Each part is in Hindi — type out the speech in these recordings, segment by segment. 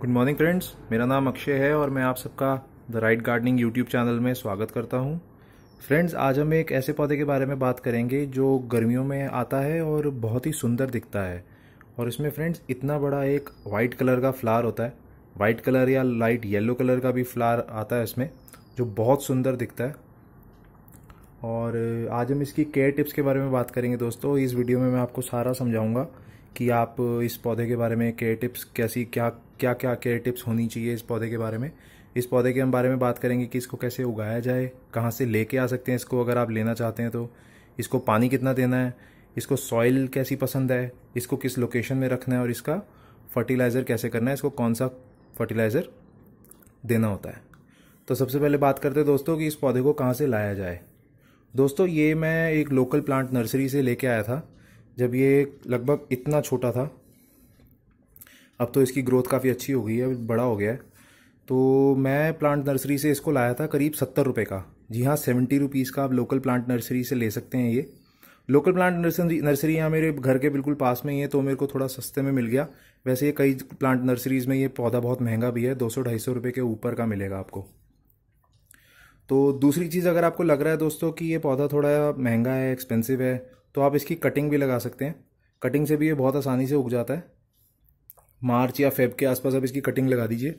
गुड मॉर्निंग फ्रेंड्स मेरा नाम अक्षय है और मैं आप सबका the right gardening YouTube channel में स्वागत करता हूँ। फ्रेंड्स आज हम एक ऐसे पौधे के बारे में बात करेंगे जो गर्मियों में आता है और बहुत ही सुंदर दिखता है। और इसमें फ्रेंड्स इतना बड़ा एक वाइट कलर का फ्लावर होता है। वाइट कलर या लाइट येलो कलर का भी फ्लार आता है इसमें, जो बहुत सुंदर दिखता है। और आज हम इसकी केयर टिप्स के बारे में बात करेंगे, दोस्तों। इस वीडियो में मैं आपको सारा समझाऊँगा। कि आप इस पौधे के बारे में केयर टिप्स कैसी, क्या क्या क्या केयर टिप्स होनी चाहिए इस पौधे के बारे में? इस पौधे के हम बारे में बात करेंगे कि इसको कैसे उगाया जाए, कहाँ से लेके आ सकते हैं इसको अगर आप लेना चाहते हैं तो। इसको पानी कितना देना है? इसको सॉइल कैसी पसंद है? इसको किस लोकेशन में रखना है और इसका फर्टिलाइज़र कैसे करना है? इसको कौन सा फर्टिलाइज़र देना होता है? तो सबसे पहले बात करते हैं दोस्तों कि इस पौधे को कहाँ से लाया जाए। दोस्तों, ये मैं एक लोकल प्लांट नर्सरी से लेके आया था। जब ये लगभग इतना छोटा था, अब तो इसकी ग्रोथ काफ़ी अच्छी हो गई है, बड़ा हो गया है। तो मैं प्लांट नर्सरी से इसको लाया था करीब सत्तर रुपये का। जी हाँ सेवेंटी रुपीज़ का आप लोकल प्लांट नर्सरी से ले सकते हैं ये। लोकल प्लांट नर्सरी नर्सरी यहाँ मेरे घर के बिल्कुल पास में ही है तो मेरे को थोड़ा सस्ते में मिल गया। वैसे ये कई प्लांट नर्सरीज में ये पौधा बहुत महँगा भी है, दो सौ, ढाई सौ रुपये के ऊपर का मिलेगा आपको। तो दूसरी चीज़ अगर आपको लग रहा है दोस्तों कि ये पौधा थोड़ा महँगा है एक्सपेंसिव है तो आप इसकी कटिंग भी लगा सकते हैं। कटिंग से भी ये बहुत आसानी से उग जाता है। मार्च या फेब के आसपास आप इसकी कटिंग लगा दीजिए।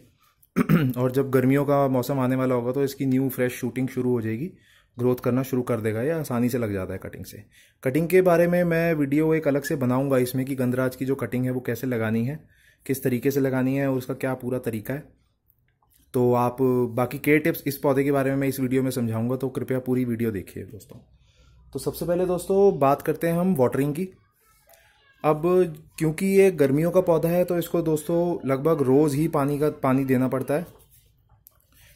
और जब गर्मियों का मौसम आने वाला होगा तो इसकी न्यू फ्रेश शूटिंग शुरू हो जाएगी। ग्रोथ करना शुरू कर देगा, या आसानी से लग जाता है कटिंग से। कटिंग के बारे में मैं वीडियो एक अलग से बनाऊँगा इसमें कि गंदराज की जो कटिंग है, वो कैसे लगानी है, किस तरीके से लगानी है, और उसका क्या पूरा तरीका है। तो आप बाकी केयर टिप्स इस पौधे के बारे में मैं इस वीडियो में समझाऊँगा तो कृपया पूरी वीडियो देखिए दोस्तों। तो सबसे पहले दोस्तों, बात करते हैं हम वाटरिंग की। अब क्योंकि ये गर्मियों का पौधा है तो इसको दोस्तों लगभग रोज़ ही पानी का, पानी देना पड़ता है।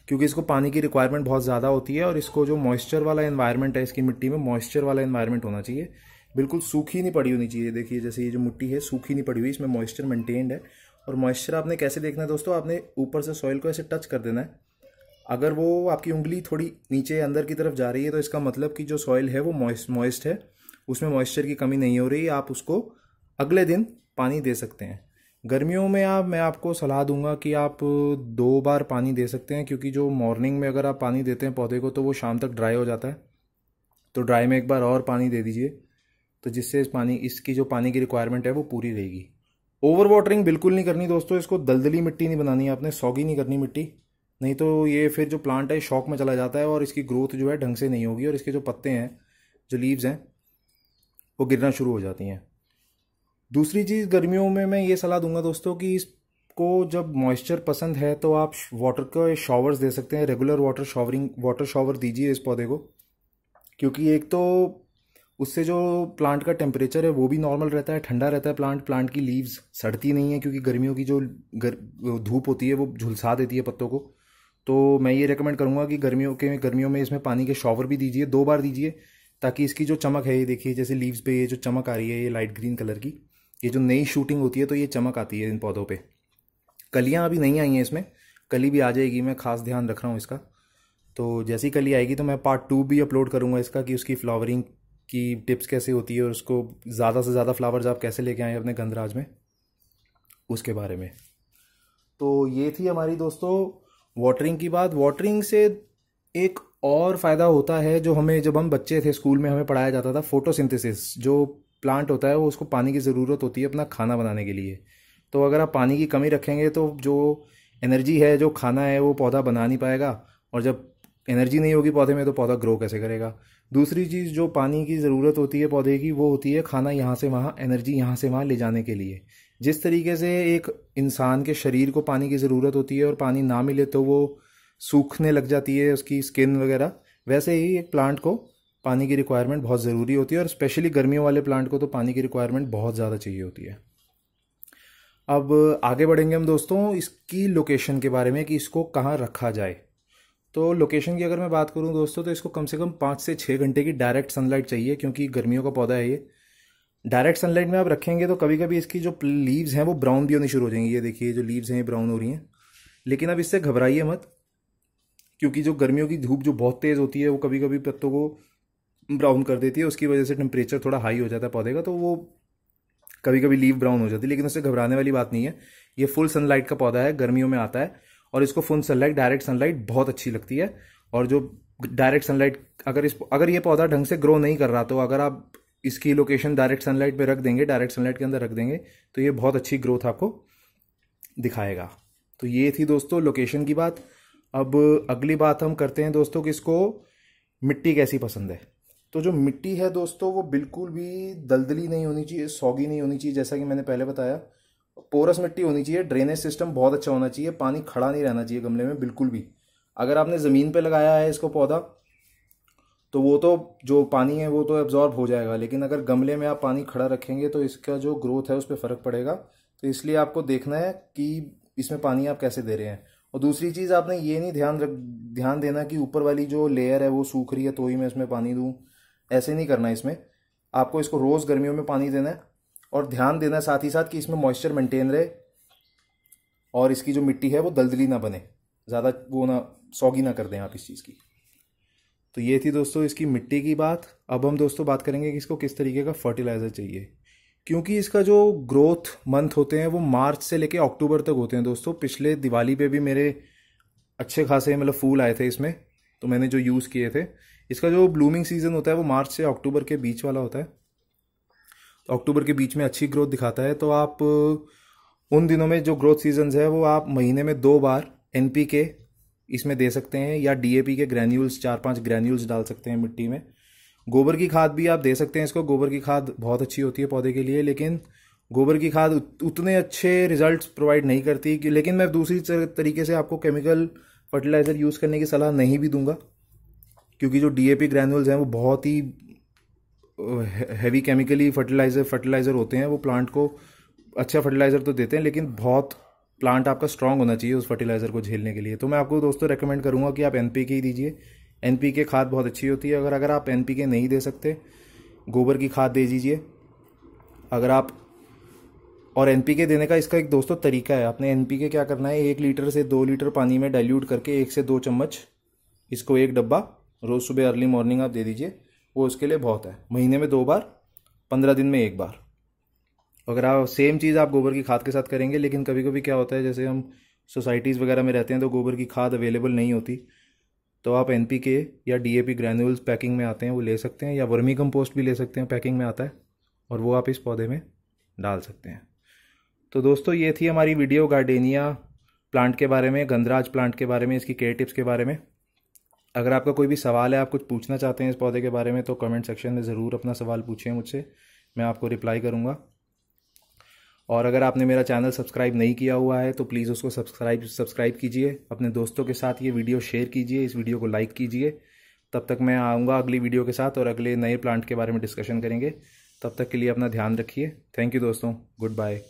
क्योंकि इसको पानी की रिक्वायरमेंट बहुत ज़्यादा होती है और इसको जो मॉइस्चर वाला इन्वायरमेंट है, इसकी मिट्टी में मॉइस्चर वाला इन्वायरमेंट होना चाहिए। बिल्कुल सूखी नहीं पड़ी होनी चाहिए। देखिए, जैसे ये जो मिट्टी है, सूखी नहीं पड़ी हुई, इसमें मॉइस्चर मेंटेन्ड है। और मॉइस्चर आपने कैसे देखना है दोस्तों, आपने ऊपर से सॉइल को ऐसे टच कर देना है। अगर वो आपकी उंगली थोड़ी नीचे अंदर की तरफ़ जा रही है तो इसका मतलब कि जो सॉइल है वो मॉइस्ट मॉइस्ट है। उसमें मॉइस्चर की कमी नहीं हो रही, आप उसको अगले दिन पानी दे सकते हैं। गर्मियों में आप, मैं आपको सलाह दूँगा कि आप दो बार पानी दे सकते हैं, क्योंकि जो मॉर्निंग में अगर आप पानी देते हैं पौधे को तो वो शाम तक ड्राई हो जाता है। तो ड्राई में एक बार और पानी दे दीजिए तो जिससे इस पानी, इसकी जो पानी की रिक्वायरमेंट है वो पूरी रहेगी। ओवर वाटरिंग बिल्कुल नहीं करनी दोस्तों, इसको दलदली मिट्टी नहीं बनानी आपने, सौगी नहीं करनी मिट्टी। नहीं तो ये फिर जो प्लांट है शॉक में चला जाता है और इसकी ग्रोथ जो है ढंग से नहीं होगी और इसके जो पत्ते हैं, जो लीव्स हैं, वो गिरना शुरू हो जाती हैं। दूसरी चीज़, गर्मियों में मैं ये सलाह दूँगा दोस्तों कि इसको जब मॉइस्चर पसंद है तो आप वाटर का शॉवर्स दे सकते हैं। Regular water showering water shower दीजिए इस पौधे को, क्योंकि एक तो उससे जो प्लांट का टेम्परेचर है, वो भी नॉर्मल रहता है, ठंडा रहता है प्लांट प्लांट की लीव्स सड़ती नहीं है क्योंकि गर्मियों की जो धूप होती है, वो झुलसा देती है पत्तों को। तो मैं ये रेकमेंड करूँगा कि गर्मियों के, गर्मियों में इसमें पानी के शॉवर भी दीजिए, दो बार दीजिए, ताकि इसकी जो चमक है, ये देखिए, जैसे लीव्स पे ये जो चमक आ रही है, ये लाइट ग्रीन कलर की, ये जो नई शूटिंग होती है तो ये चमक आती है इन पौधों पे। कलियाँ अभी नहीं आई हैं इसमें, कली भी आ जाएगी, मैं खास ध्यान रख रहा हूँ इसका। तो जैसी कली आएगी तो मैं पार्ट टू भी अपलोड करूँगा इसका, कि उसकी फ्लावरिंग की टिप्स कैसे होती है, और उसको ज़्यादा से ज़्यादा फ्लावर्स आप कैसे लेके आए अपने गंधराज में, उसके बारे में। तो ये थी हमारी दोस्तों वाटरिंग की बात वाटरिंग से एक और फ़ायदा होता है जो हमें जब हम बच्चे थे, स्कूल में हमें पढ़ाया जाता था फोटोसिंथेसिस जो प्लांट होता है, वो उसको पानी की ज़रूरत होती है अपना खाना बनाने के लिए। तो अगर आप पानी की कमी रखेंगे तो जो एनर्जी है, जो खाना है, वो पौधा बना नहीं पाएगा। और जब एनर्जी नहीं होगी पौधे में तो पौधा ग्रो कैसे करेगा? दूसरी चीज़ जो पानी की ज़रूरत होती है पौधे की, वो होती है खाना यहाँ से वहाँ एनर्जी यहाँ से वहाँ ले जाने के लिए। जिस तरीके से एक इंसान के शरीर को पानी की ज़रूरत होती है और पानी ना मिले तो वो सूखने लग जाती है उसकी स्किन वगैरह, वैसे ही एक प्लांट को पानी की रिक्वायरमेंट बहुत ज़रूरी होती है और स्पेशली गर्मियों वाले प्लांट को तो पानी की रिक्वायरमेंट बहुत ज़्यादा चाहिए होती है। अब आगे बढ़ेंगे हम दोस्तों इसकी लोकेशन के बारे में कि इसको कहाँ रखा जाए। तो लोकेशन की अगर मैं बात करूँ दोस्तों तो इसको कम से कम पाँच से छः घंटे की डायरेक्ट सनलाइट चाहिए, क्योंकि गर्मियों का पौधा है ये। डायरेक्ट सनलाइट में आप रखेंगे तो कभी कभी इसकी जो लीव्स हैं वो ब्राउन भी होनी शुरू हो जाएँगी। ये देखिए जो लीव्स हैं, ये ब्राउन हो रही हैं। लेकिन अब इससे घबराइए मत, क्योंकि जो गर्मियों की धूप जो बहुत तेज़ होती है, वो कभी कभी पत्तों को ब्राउन कर देती है। उसकी वजह से टेम्परेचर थोड़ा हाई हो जाता है पौधे का तो वो कभी कभी लीव ब्राउन हो जाती है। लेकिन उससे घबराने वाली बात नहीं है। ये फुल सनलाइट का पौधा है, गर्मियों में आता है। और इसको फुल सनलाइट डायरेक्ट सनलाइट बहुत अच्छी लगती है। और जो डायरेक्ट सनलाइट अगर इस, अगर ये पौधा ढंग से ग्रो नहीं कर रहा तो अगर आप इसकी लोकेशन डायरेक्ट सनलाइट पे रख देंगे डायरेक्ट सनलाइट के अंदर रख देंगे तो ये बहुत अच्छी ग्रोथ आपको दिखाएगा। तो ये थी दोस्तों लोकेशन की बात। अब अगली बात हम करते हैं दोस्तों कि इसको मिट्टी कैसी पसंद है। तो जो मिट्टी है दोस्तों, वो बिल्कुल भी दलदली नहीं होनी चाहिए, सौगी नहीं होनी चाहिए, जैसा कि मैंने पहले बताया। पोरस मिट्टी होनी चाहिए ड्रेनेज सिस्टम बहुत अच्छा होना चाहिए, पानी खड़ा नहीं रहना चाहिए गमले में, बिल्कुल भी। अगर आपने ज़मीन पे लगाया है इसको पौधा तो वो तो जो पानी है वो तो एब्जॉर्ब हो जाएगा, लेकिन अगर गमले में आप पानी खड़ा रखेंगे तो इसका जो ग्रोथ है उस पर फ़र्क पड़ेगा। तो इसलिए आपको देखना है कि इसमें पानी आप कैसे दे रहे हैं। और दूसरी चीज़, आपने ये नहीं ध्यान रख, ध्यान देना कि ऊपर वाली जो लेयर है वो सूख रही है तो ही मैं इसमें पानी दूँ। ऐसे नहीं करना इसमें। आपको इसको रोज़ गर्मियों में पानी देना है और ध्यान देना है साथ ही साथ कि इसमें मॉइस्चर मेंटेन रहे और इसकी जो मिट्टी है वो दलदली ना बने। ज़्यादा वो ना सौगी ना कर दें आप इस चीज़ की। तो ये थी दोस्तों इसकी मिट्टी की बात। अब हम दोस्तों बात करेंगे कि इसको किस तरीके का फर्टिलाइज़र चाहिए। क्योंकि इसका जो ग्रोथ मंथ होते हैं वो मार्च से लेके अक्टूबर तक होते हैं दोस्तों। पिछले दिवाली पे भी मेरे अच्छे खासे मतलब फूल आए थे इसमें तो मैंने जो यूज़ किए थे। इसका जो ब्लूमिंग सीज़न होता है वो मार्च से अक्टूबर के बीच वाला होता है। तो अक्टूबर के बीच में अच्छी ग्रोथ दिखाता है। तो आप उन दिनों में जो ग्रोथ सीज़न है वो आप महीने में दो बार एन इसमें दे सकते हैं या डीएपी के ग्रैन्यूल्स चार पाँच ग्रैन्यूल्स डाल सकते हैं मिट्टी में। गोबर की खाद भी आप दे सकते हैं इसको। गोबर की खाद बहुत अच्छी होती है पौधे के लिए, लेकिन गोबर की खाद उतने अच्छे रिज़ल्ट प्रोवाइड नहीं करती लेकिन मैं दूसरी तरीके से आपको केमिकल फर्टिलाइज़र यूज़ करने की सलाह नहीं भी दूँगा, क्योंकि जो डीएपी ग्रैनुअल्स हैं वो बहुत ही हैवी केमिकली फर्टिलाइज़र फर्टिलाइज़र होते हैं, वो प्लांट को अच्छा फर्टिलाइज़र तो देते हैं, लेकिन बहुत प्लांट आपका स्ट्रांग होना चाहिए उस फर्टिलाइज़र को झेलने के लिए। तो मैं आपको दोस्तों रेकमेंड करूँगा कि आप एनपीके ही दीजिए। एन एनपीके खाद बहुत अच्छी होती है। अगर अगर आप एन एनपीके नहीं दे सकते, गोबर की खाद दे दीजिए। अगर आप, और एन एनपीके देने का इसका एक दोस्तों तरीका है। आपने एन एनपीके क्या करना है? एक लीटर से दो लीटर पानी में डाइल्यूट करके एक से दो चम्मच इसको एक डब्बा, रोज़ सुबह अर्ली मॉर्निंग आप दे दीजिए। वो उसके लिए बहुत है। महीने में दो बार, पंद्रह दिन में एक बार। अगर आप सेम चीज़ आप गोबर की खाद के साथ करेंगे, लेकिन कभी कभी क्या होता है, जैसे हम सोसाइटीज़ वगैरह में रहते हैं तो गोबर की खाद अवेलेबल नहीं होती तो आप एन पी के या डी ए ग्रैनुअल्स पैकिंग में आते हैं, वो ले सकते हैं, या वर्मी कंपोस्ट भी ले सकते हैं पैकिंग में आता है, और वो आप इस पौधे में डाल सकते हैं। तो दोस्तों, ये थी हमारी वीडियो गार्डेनिया प्लांट के बारे में गंदराज प्लांट के बारे में, इसकी केयर टिप्स के बारे में। अगर आपका कोई भी सवाल है, आप कुछ पूछना चाहते हैं इस पौधे के बारे में तो कमेंट सेक्शन में ज़रूर अपना सवाल पूछें मुझसे, मैं आपको रिप्लाई करूँगा। और अगर आपने मेरा चैनल सब्सक्राइब नहीं किया हुआ है तो प्लीज़ उसको सब्सक्राइब सब्सक्राइब कीजिए। अपने दोस्तों के साथ ये वीडियो शेयर कीजिए, इस वीडियो को लाइक कीजिए। तब तक मैं आऊँगा अगली वीडियो के साथ और अगले नए प्लांट के बारे में डिस्कशन करेंगे। तब तक के लिए अपना ध्यान रखिए। थैंक यू दोस्तों। Good bye